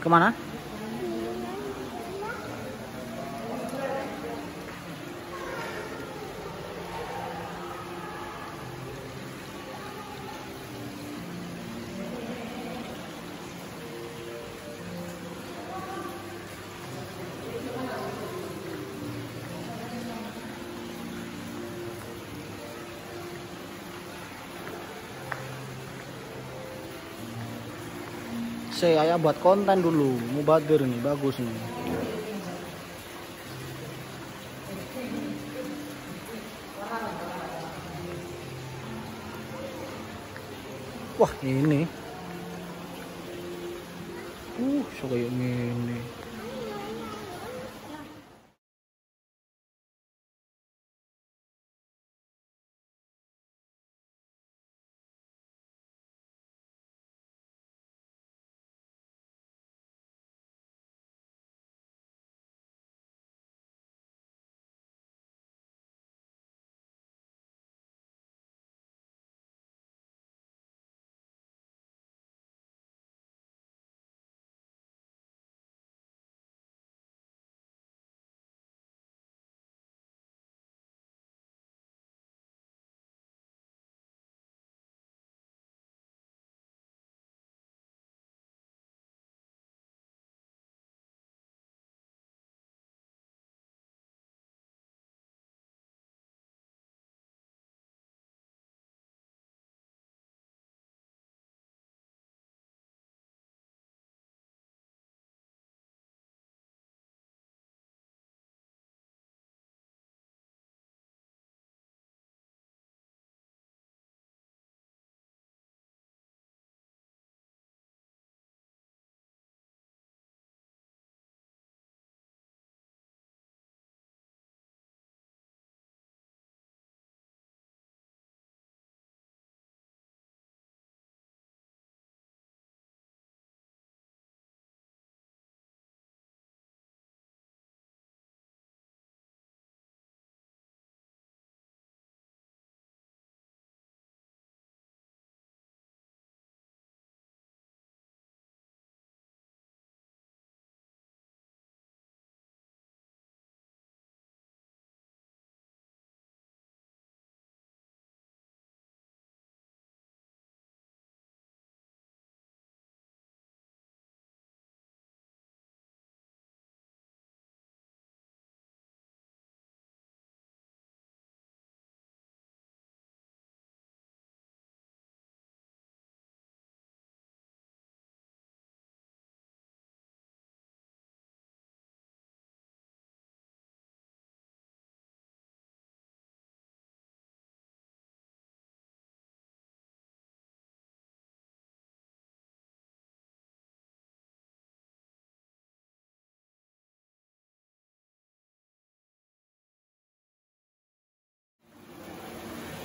Come on, huh? Saya buat konten dulu, mubadir nih, bagus nih. Wah ini, uh, so kayak gini.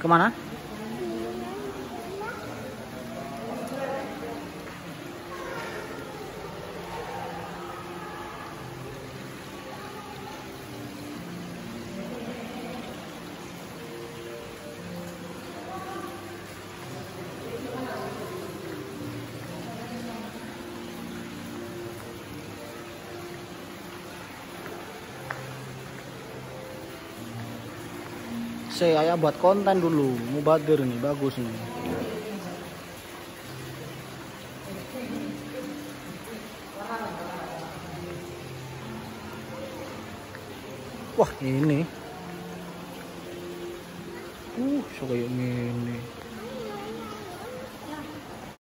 Kemana? Saya buat konten dulu. Mubadir nih bagus nih. Wah ini. Uh so kayak gini